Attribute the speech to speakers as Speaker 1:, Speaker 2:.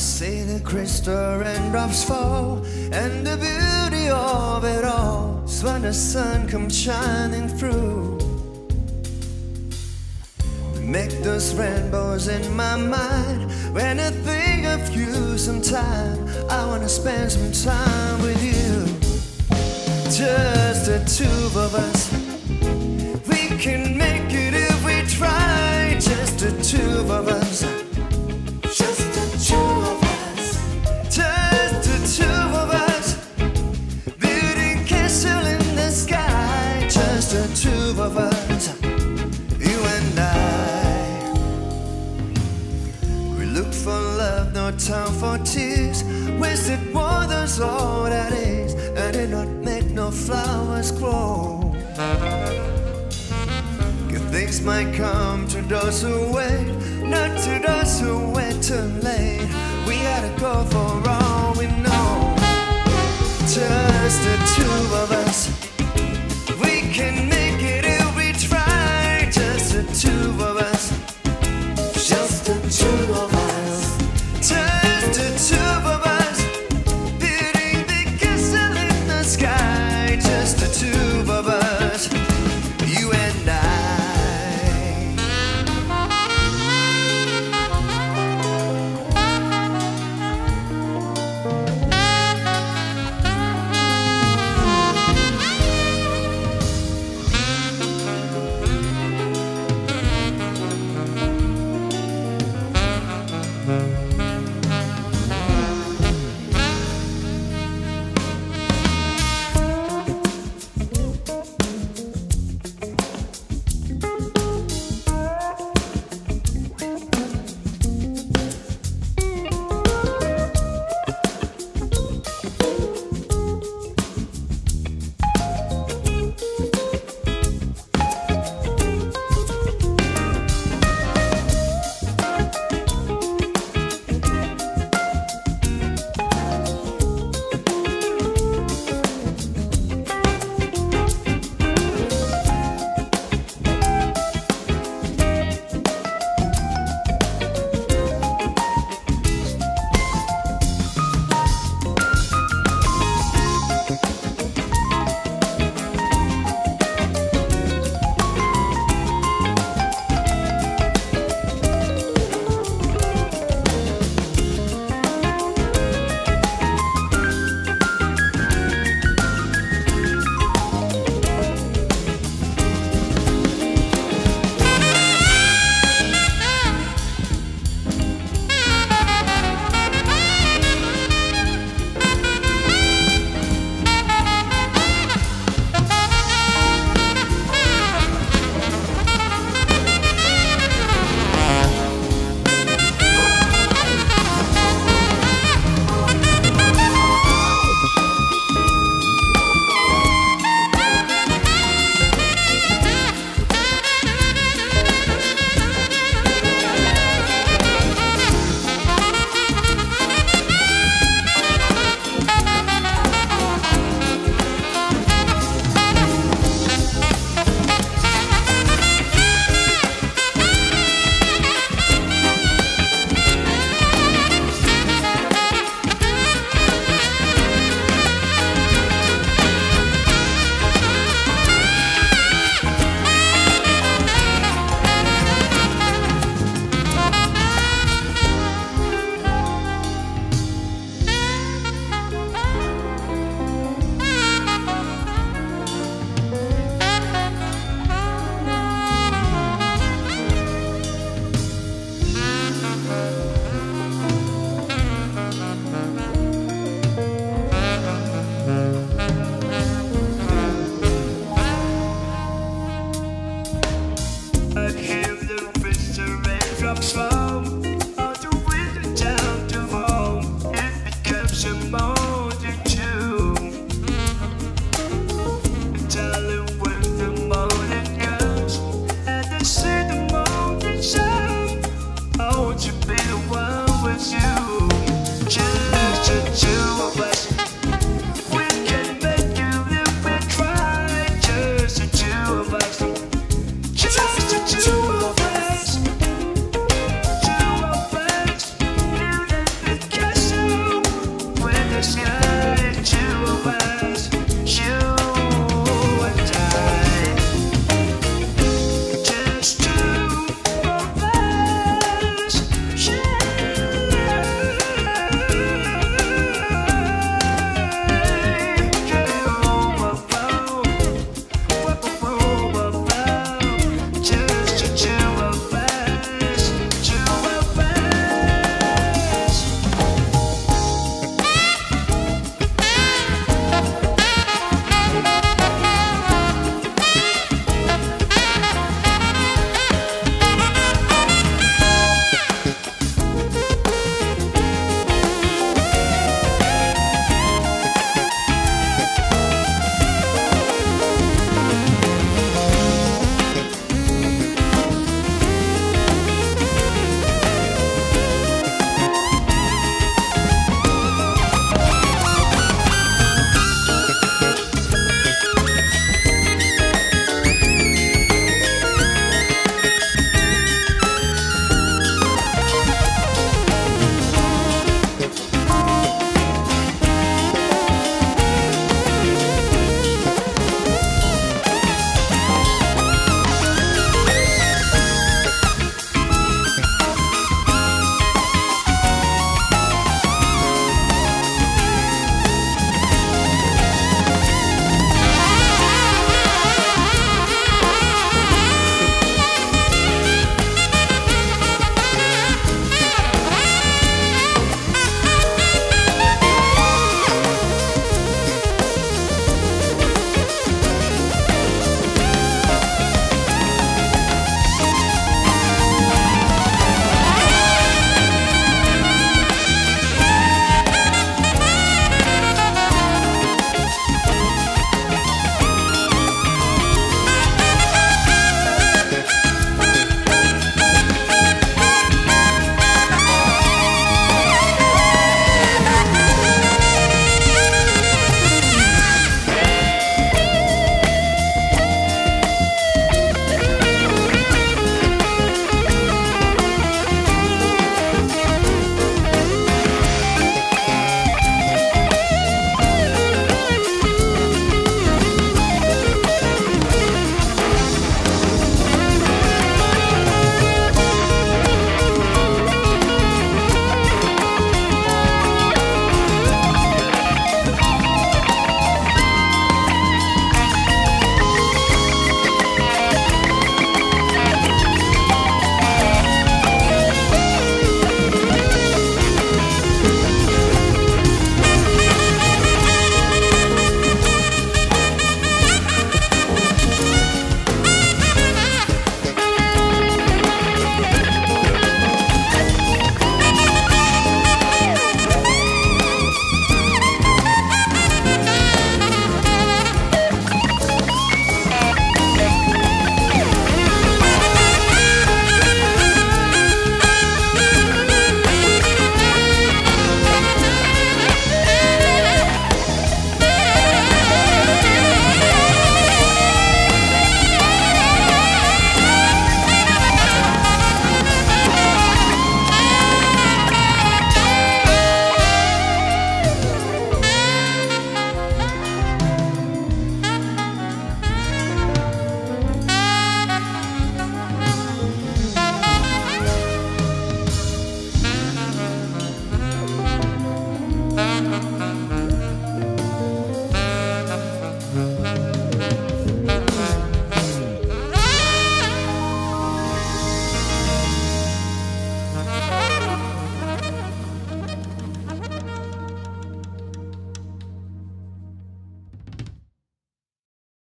Speaker 1: the crystal raindrops fall, and the beauty of it all is when the sun comes shining through. Make those rainbows in my mind when I think of you sometime. I wanna spend some time with you, just the two of us. We can time for tears. Wasted water's all that is. And did not make no flowers grow. Good things might come to those who wait, not to those who wait too late. We gotta go for all we know. Just the two of us. We can